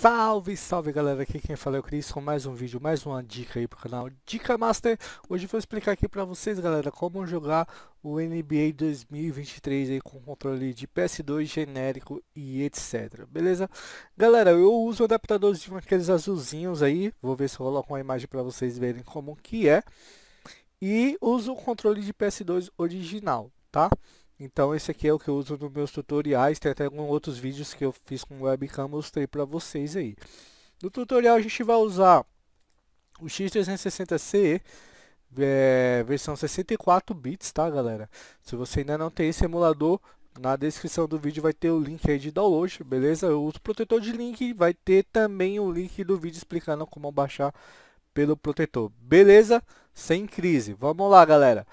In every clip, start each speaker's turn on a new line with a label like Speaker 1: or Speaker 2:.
Speaker 1: Salve, salve galera, aqui quem fala é o Cris com mais um vídeo, mais uma dica aí pro canal Dica Master Hoje vou explicar aqui pra vocês galera, como jogar o NBA 2023 aí com controle de PS2 genérico e etc, beleza? Galera, eu uso o adaptadorzinho aqueles azulzinhos aí, vou ver se eu coloco uma imagem pra vocês verem como que é E uso o controle de PS2 original, tá? Então esse aqui é o que eu uso nos meus tutoriais, tem até alguns outros vídeos que eu fiz com webcam, mostrei para vocês aí. No tutorial a gente vai usar o X360CE, é, versão 64 bits, tá galera? Se você ainda não tem esse emulador, na descrição do vídeo vai ter o link aí de download, beleza? Eu uso protetor de link, vai ter também o link do vídeo explicando como baixar pelo protetor, beleza? Sem crise, vamos lá galera.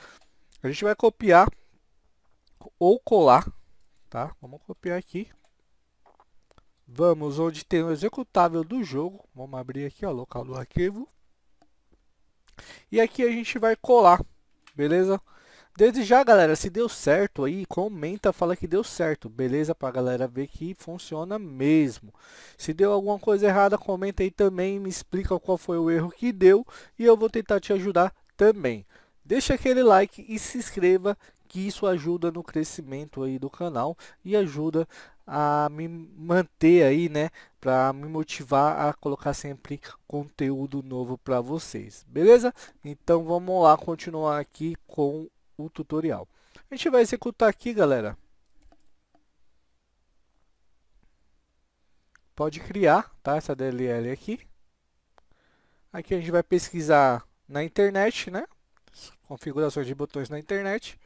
Speaker 1: A gente vai copiar ou colar, tá? Vamos copiar aqui. Vamos onde tem o executável do jogo. Vamos abrir aqui, ó, local do arquivo. E aqui a gente vai colar, beleza? Desde já, galera, se deu certo aí, comenta, fala que deu certo, beleza? Pra galera ver que funciona mesmo. Se deu alguma coisa errada, comenta aí também, me explica qual foi o erro que deu e eu vou tentar te ajudar também. Deixa aquele like e se inscreva que isso ajuda no crescimento aí do canal e ajuda a me manter aí, né, para me motivar a colocar sempre conteúdo novo para vocês, beleza? Então vamos lá continuar aqui com o tutorial. A gente vai executar aqui, galera. Pode criar, tá, essa DLL aqui. Aqui a gente vai pesquisar na internet, né? Configurações de botões na internet.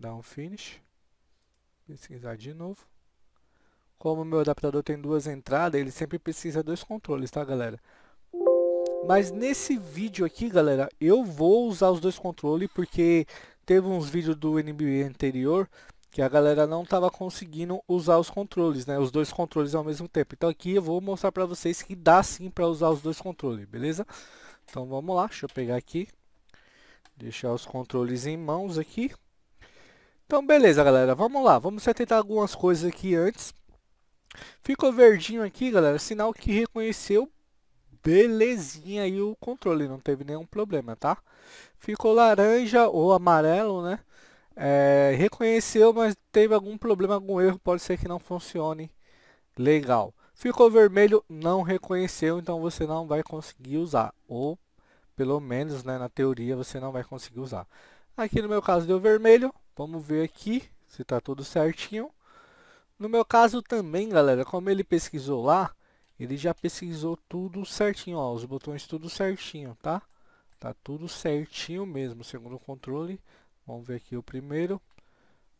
Speaker 1: dar um finish, pesquisar de novo. Como o meu adaptador tem duas entradas, ele sempre precisa dois controles, tá galera? Mas nesse vídeo aqui, galera, eu vou usar os dois controles porque teve uns vídeos do NBA anterior que a galera não estava conseguindo usar os controles, né? Os dois controles ao mesmo tempo. Então aqui eu vou mostrar para vocês que dá sim para usar os dois controles, beleza? Então vamos lá, deixa eu pegar aqui. Deixar os controles em mãos aqui. Então, beleza, galera. Vamos lá. Vamos tentar algumas coisas aqui antes. Ficou verdinho aqui, galera. Sinal que reconheceu belezinha aí o controle. Não teve nenhum problema, tá? Ficou laranja ou amarelo, né? É, reconheceu, mas teve algum problema, algum erro. Pode ser que não funcione legal. Ficou vermelho, não reconheceu, então você não vai conseguir usar. Ou, pelo menos, né, na teoria, você não vai conseguir usar. Aqui no meu caso deu vermelho, Vamos ver aqui se está tudo certinho. No meu caso também, galera, como ele pesquisou lá, ele já pesquisou tudo certinho, ó, os botões tudo certinho, tá? Tá tudo certinho mesmo, segundo o controle. Vamos ver aqui o primeiro.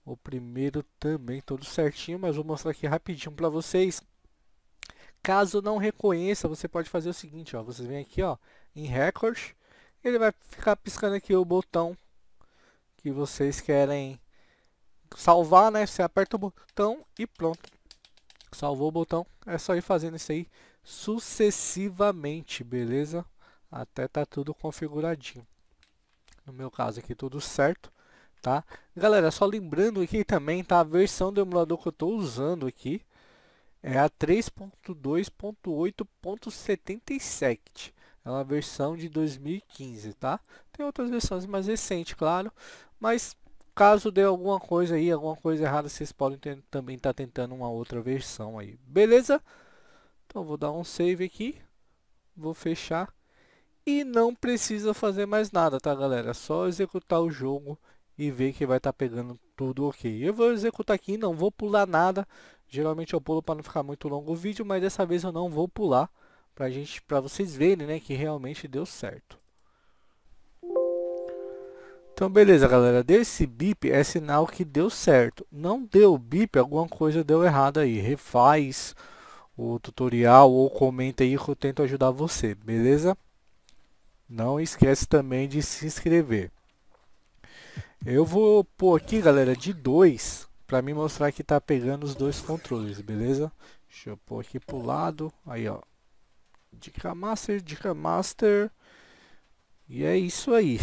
Speaker 1: O primeiro também todo certinho, mas vou mostrar aqui rapidinho para vocês. Caso não reconheça, você pode fazer o seguinte, ó, vocês vêm aqui, ó, em Record, ele vai ficar piscando aqui o botão que vocês querem salvar, né? Você aperta o botão e pronto. Salvou o botão. É só ir fazendo isso aí sucessivamente, beleza? Até tá tudo configuradinho. No meu caso aqui tudo certo, tá? Galera, só lembrando aqui também, tá? A versão do emulador que eu estou usando aqui é a 3.2.8.77. É uma versão de 2015, tá? Tem outras versões mais recentes, claro. Mas caso dê alguma coisa aí, alguma coisa errada, vocês podem ter, também estar tá tentando uma outra versão aí. Beleza? Então vou dar um save aqui. Vou fechar. E não precisa fazer mais nada, tá galera? É só executar o jogo e ver que vai estar tá pegando tudo ok. Eu vou executar aqui, não vou pular nada. Geralmente eu pulo para não ficar muito longo o vídeo, mas dessa vez eu não vou pular pra gente, para vocês verem, né, que realmente deu certo. Então beleza galera, desse bip é sinal que deu certo. Não deu bip, alguma coisa deu errado aí. Refaz o tutorial ou comenta aí que eu tento ajudar você, beleza? Não esquece também de se inscrever. Eu vou pôr aqui galera de dois para me mostrar que tá pegando os dois controles, beleza? Deixa eu pôr aqui pro lado, aí ó. Dica Master, Dica Master. E é isso aí.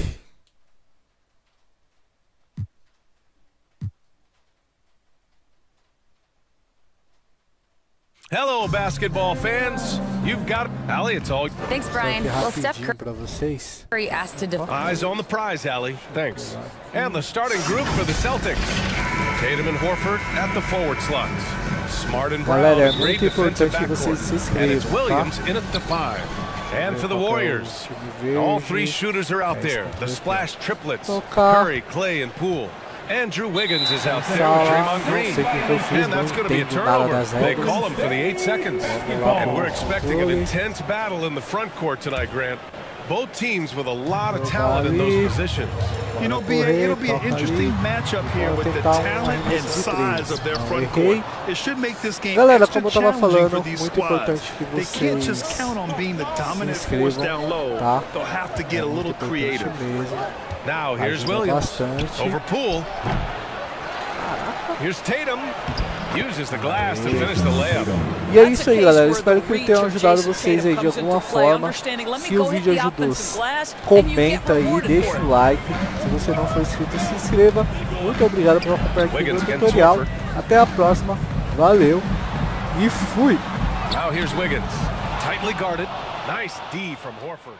Speaker 2: Hello, basketball fans. You've got Allie. It's all
Speaker 3: Thanks, Brian. Well, Steph
Speaker 1: rapidinho.
Speaker 3: Curry asked to defend.
Speaker 2: eyes on the prize, Allie. Thanks. And the starting group for the Celtics: Tatum and Horford at the forward slots. Smart and Brown, great defensive
Speaker 1: importante que vocês se
Speaker 2: backcourt. And it's? Williams in at the five. And for the Warriors, all three shooters are out there. The splash triplets: Curry, Clay, and Poole. Andrew Wiggins is out there.
Speaker 1: Sala.
Speaker 2: Draymond Green.
Speaker 1: sei o que que eu fiz,
Speaker 2: And that's going to be a turnover. They call him for the eight seconds. And we're expecting an intense battle in the front court tonight, Grant. Both teams with a lot of talent in those positions.
Speaker 4: You know,
Speaker 1: Correr,
Speaker 4: BA, it'll be an interesting matchup here with the talent and size of their front court. It should make this game
Speaker 1: Galera,
Speaker 4: extra
Speaker 1: como eu tava
Speaker 4: challenging
Speaker 1: falando,
Speaker 4: for these
Speaker 1: muito
Speaker 4: squads.
Speaker 1: importante que
Speaker 4: They can't just
Speaker 1: vocês
Speaker 4: count on being the dominant
Speaker 1: se
Speaker 4: force
Speaker 1: inscrevam,
Speaker 4: down low.
Speaker 1: tá?
Speaker 4: They'll have to get a little creative.
Speaker 1: mesmo.
Speaker 2: Now here's
Speaker 1: Ajuda
Speaker 2: Williams
Speaker 1: bastante.
Speaker 2: over Poole. Here's Tatum. Uses the glass to finish the layup.
Speaker 1: E é isso aí, galera. Espero que tenha ajudado vocês aí de alguma forma. Se o vídeo ajudou, comenta aí, deixa o like. Se você não for inscrito, se inscreva. Muito obrigado por acompanhar aqui o tutorial. Até a próxima. Valeu e fui!
Speaker 2: Now here's Wiggins. Tightly guarded. Nice D from Horford.